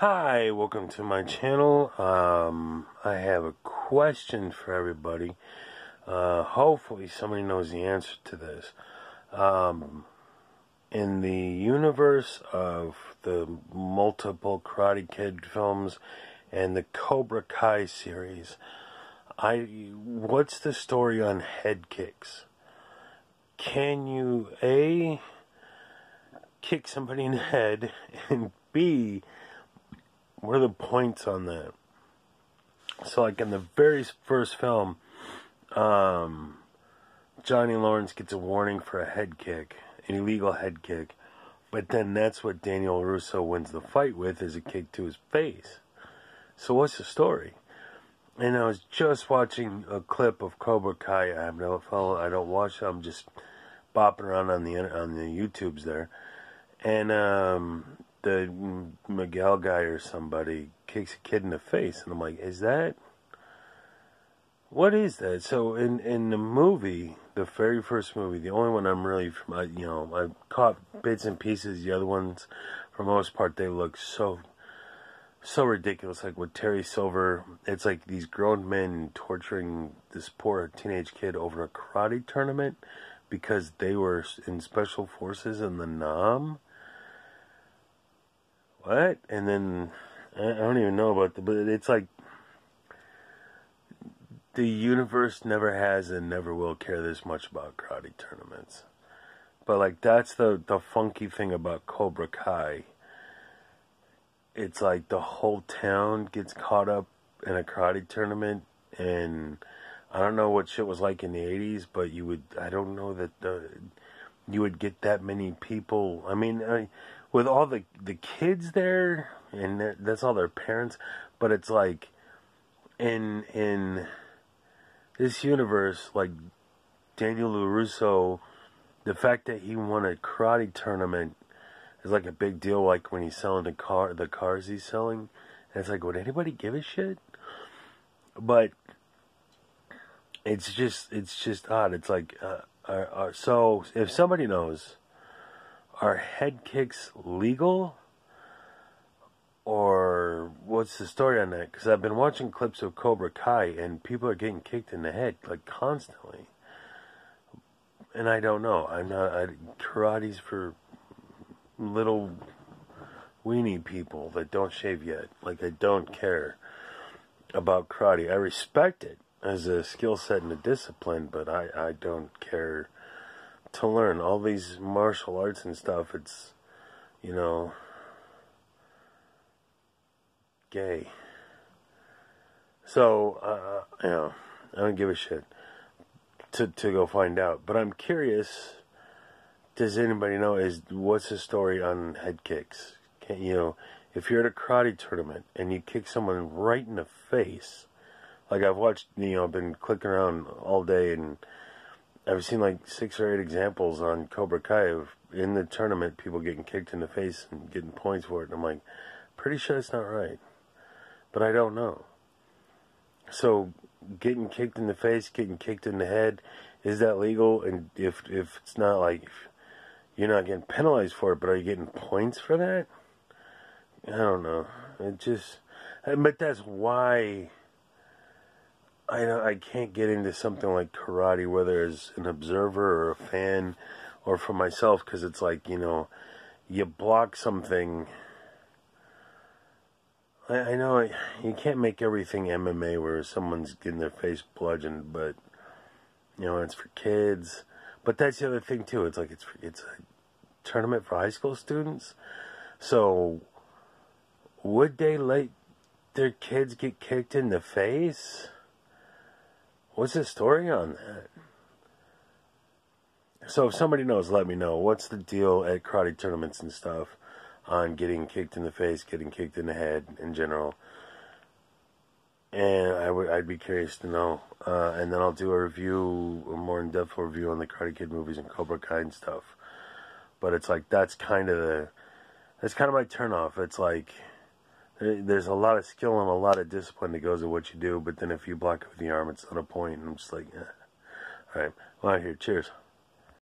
Hi, welcome to my channel. Um, I have a question for everybody. Uh, hopefully, somebody knows the answer to this. Um, in the universe of the multiple Karate Kid films and the Cobra Kai series, I what's the story on head kicks? Can you a kick somebody in the head and b what are the points on that? So, like in the very first film, um, Johnny Lawrence gets a warning for a head kick, an illegal head kick, but then that's what Daniel LaRusso wins the fight with is a kick to his face. So, what's the story? And I was just watching a clip of Cobra Kai. I have no follow. I don't watch. I'm just bopping around on the on the YouTubes there, and um, the Miguel guy or somebody kicks a kid in the face, and I'm like, is that? What is that? So in in the movie, the very first movie, the only one I'm really, from, you know, I caught bits and pieces. The other ones, for most part, they look so so ridiculous. Like with Terry Silver, it's like these grown men torturing this poor teenage kid over a karate tournament because they were in special forces in the Nam what? And then I don't even know about the, but it's like the universe never has and never will care this much about karate tournaments. But like that's the the funky thing about Cobra Kai. It's like the whole town gets caught up in a karate tournament and I don't know what shit was like in the 80s, but you would I don't know that the you would get that many people. I mean, I, with all the the kids there, and that's all their parents. But it's like in in this universe, like Daniel LaRusso, the fact that he won a karate tournament is like a big deal. Like when he's selling the car, the cars he's selling, and it's like, would anybody give a shit? But it's just it's just odd. It's like, uh, uh, uh, so if somebody knows are head kicks legal? Or what's the story on that? Because I've been watching clips of Cobra Kai and people are getting kicked in the head like constantly. And I don't know. I'm not. I, karate's for little weenie people that don't shave yet. Like I don't care about karate. I respect it as a skill set and a discipline, but I, I don't care to learn all these martial arts and stuff. It's, you know, gay. So, uh, you know, I don't give a shit to to go find out. But I'm curious. Does anybody know is what's the story on head kicks? Can you know if you're at a karate tournament and you kick someone right in the face? Like I've watched, you know, I've been clicking around all day and I've seen like six or eight examples on Cobra Kai of in the tournament people getting kicked in the face and getting points for it. And I'm like, pretty sure it's not right, but I don't know. So getting kicked in the face, getting kicked in the head, is that legal? And if if it's not like you're not getting penalized for it, but are you getting points for that? I don't know. It just, but that's why I I can't get into something like karate, whether as an observer or a fan, or for myself, because it's like you know, you block something. I, I know you can't make everything MMA where someone's getting their face bludgeoned, but you know it's for kids. But that's the other thing too. It's like it's it's a tournament for high school students, so would they let their kids get kicked in the face? What's the story on that? So if somebody knows, let me know. What's the deal at karate tournaments and stuff on getting kicked in the face, getting kicked in the head in general? And I would, I'd be curious to know. Uh, and then I'll do a review, a more in-depth review on the Karate Kid movies and Cobra Kai and stuff. But it's like that's kind of the, that's kind of my turnoff. It's like there's a lot of skill and a lot of discipline that goes with what you do, but then if you block it with the arm, it's not a point. And I'm just like, eh. all right, well, out here. Cheers.